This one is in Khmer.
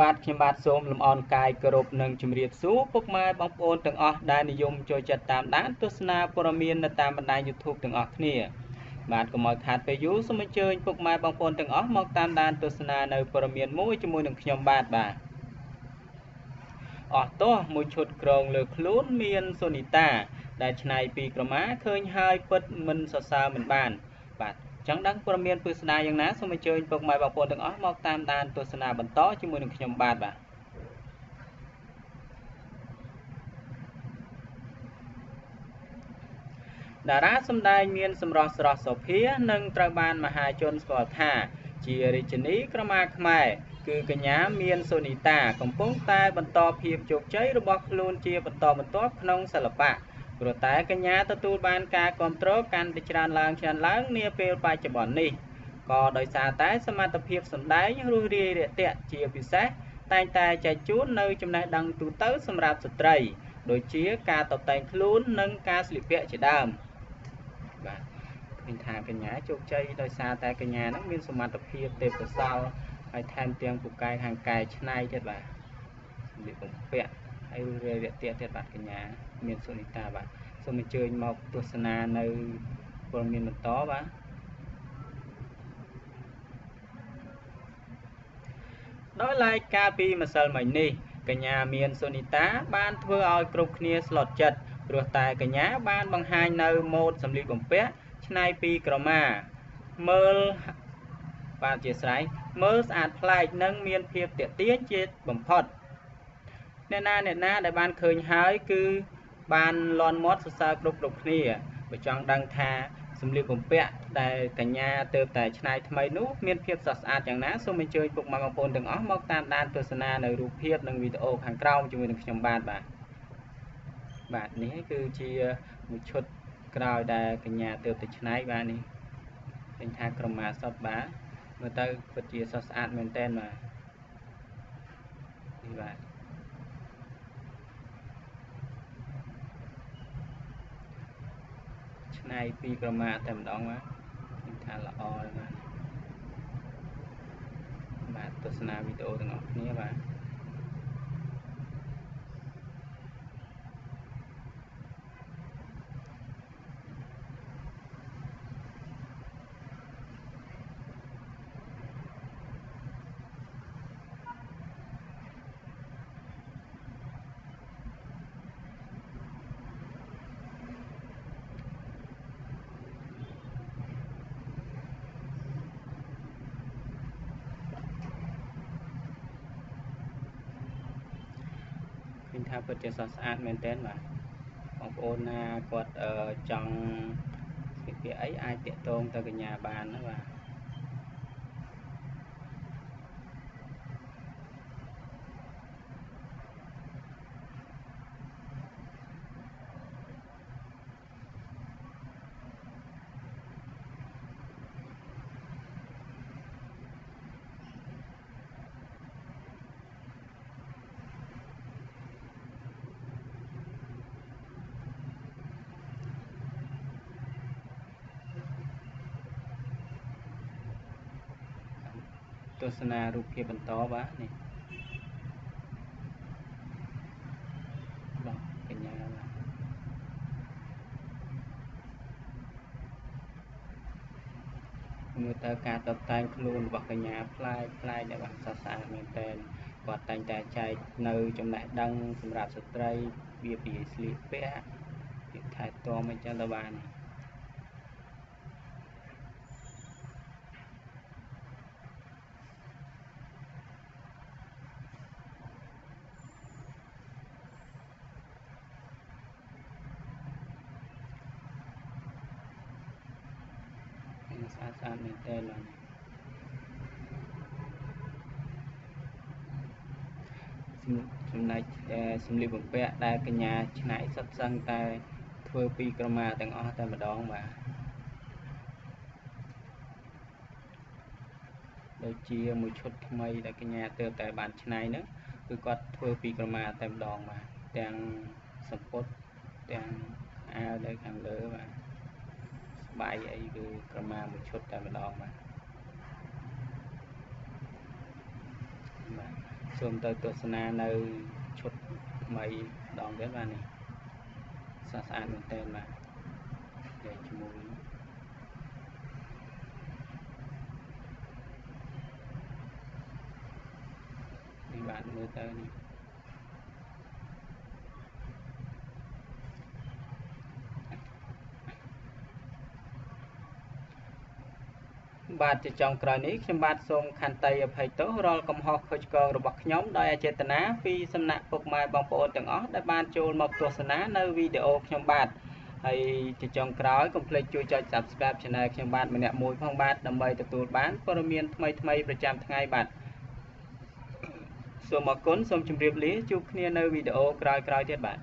បាទខ្ញុំបាទសូមលំអរកាយគោរពនិងជម្រាបសួរពុកម៉ែបងប្អូនទាំងអស់ដែលនិយមចូលចិត្តតាមដានទស្សនាព័ត៌មាននៅតាមបណ្ដាញ YouTube ទាំងអស់គ្នាបាទកុំឲ្យខាតពេលយូរសូមអញ្ជើញពុកម៉ែបងប្អូនទាំងអស់មកតាមដានទស្សនានៅព័ត៌មានមួយជាមួយនឹងខ្ញុំបាទបាទអស់តោះមួយឈុតក្រងលើខ្លួនមានសូនីតា ដែលឆ្នៃពីក្រមាឃើញហើយពិតមិនសរសើរមិនបានបាទ ចង់ដឹងព័ត៌មានពឹស្ដារយ៉ាងណាសូមអញ្ជើញពុកម៉ែបងប្អូនទាំងអស់មកតាមដានទស្សនាបន្តជាមួយនឹងខ្ញុំបាទបាទតារាសម្ដែងមានសម្រស់ស្រស់សុភានិងត្រូវបានមហាជនស្គាល់ថា ជារាជិនីក្រមាខ្មែរគឺកញ្ញាមានសូនីតាកំពុងតែបន្តភាពជោគជ័យរបស់ខ្លួនជាបន្តបន្ទាប់ក្នុងសិល្បៈ ព្រោះតែកញ្ញាទទួលបានការគ្រប់គ្រងកាន់តែច្រើនឡើងច្រើនឡើងនាពេលបច្ចុប្បន្ននេះក៏ដោយសារតែសមត្ថភាពសម្ដែងរួសរាយរាក់ទាក់ជាពិសេសតែងតែចែកជូននៅចំណេះដឹងទូទៅសម្រាប់ស្ត្រី ដូចជាការតតែងខ្លួននិងការស្លៀកពាក់ជាដើមបាទឃើញថាកញ្ញាជោគជ័យដោយសារតែកញ្ញានឹងមានសមត្ថភាពទេពកោសល្យហើយថែមទាំងពូកែខាងកាយឆ្នៃទៀតបាទសម្លៀកបំពាក់ហើយរួសរាយរាក់ទាក់ទៀតបាទកញ្ញា មានសុនីតាបាទសូមអញ្ជើញមកទស្សនានៅព័ត៌មានបន្តបាទដោយឡែកកាលពីម្សិលមិញនេះកញ្ញាមានសូនីតាបានធ្វើឲ្យគ្រប់គ្នាស្លុតចិត្តព្រោះតែកញ្ញាបានបង្ហាញនៅម៉ូដសម្លៀកបំពាក់ឆ្នៃពីក្រមាមើលបាទជាស្រ័យមើលស្អាតប្លែកនិងមានភាពទាក់ទាញជាបំផុតអ្នកណាអ្នកណាដែលបានឃើញហើយគឺ បានលន់មាត់សរសើរគ្រប់គ្រប់គ្នាបើចង់ដឹងថាសម្លៀកបំពាក់ដែលកញ្ញាទៅតែឆ្នៃថ្មីនោះមានភាពស្រស់ស្អាតយ៉ាងណាសូមអញ្ជើញពុកម៉ែបងប្អូនទាំងអស់មកតាមដានទស្សនានៅរូបភាពនិងវីដេអូខាងក្រោមជាមួយនឹងខ្ញុំបាទបាទបាទនេះគឺជាមួយឈុតក្រោយដែលកញ្ញាទៅតែឆ្នៃបាទនេះឃើញថាក្រមាសុតបាទមើលទៅពិតជាស្រស់ស្អាតមែនតើបាទនេះបាទ ឆ្នៃពីក្រមាតែម្ដងបាទឃើញថាល្អហើយបាទបាទទស្សនាវីដេអូទាំងអស់គ្នាបាទឃើញ ថាពិតជាស្រស់ស្អាតមែនទែនបាទបងប្អូនណាគាត់ចង់ស្លៀកពាក់អីអាចតាក់ទងទៅកញ្ញាបានណាបាទ ស្សនារូបភាពបន្តបាទនេះបាទកញ្ញាបាទមើលទៅការតបតែងខ្លួនរបស់កញ្ញាផ្លែកផ្លែកដែលបាទសរសើរមែនតើគាត់តែងតែចែកនៅចំណេះដឹងសម្រាប់ស្ត្រីវាពីស្លៀកពាក់ពីថែទាំអីចឹងទៅបាននេះ ស្អាតស្អាតមែនតើឡើយចំណែកសម្លៀកបំពាក់ដែលកញ្ញាឆ្នៃសុទ្ធសឹងតែធ្វើពីក្រមាទាំងអស់តែម្ដងបាទដូចជាមួយឈុតថ្មីដែលកញ្ញាទើបតែបានឆ្នៃហ្នឹងគឺគាត់ធ្វើពីក្រមាតែម្ដងបាទទាំងសំពត់ទាំងអាវនៅខាងលើបាទ បាយអីគឺក្រមាមួយឈុតតែម្ដងបាទបាទសូសូមទៅទស្សនានៅឈុតថ្មីដងទៀតបាទនេះស្អាតស្អាតមែនតើបាទនិយាយជាមួយនេះបាទមើលទៅនេះ បាទជាចុងក្រោយនេះខ្ញុំបាទសូមខន្តីអភ័យទោសរាល់កំហុសខុសឆ្គងរបស់ខ្ញុំដោយអចេតនាពីសំណាក់ពុកម៉ែបងប្អូនទាំងអស់ដែលបានចូលមកទស្សនានៅវីដេអូខ្ញុំបាទហើយជាចុងក្រោយកុំភ្លេចជួយចុច Subscribe Channel ខ្ញុំបាទម្នាក់មួយផងបាទដើម្បីទទួលបានព័ត៌មានថ្មីៗប្រចាំថ្ងៃបាទសូមអរគុណសូមជម្រាបលាជួបគ្នានៅវីដេអូក្រោយៗទៀតបាទ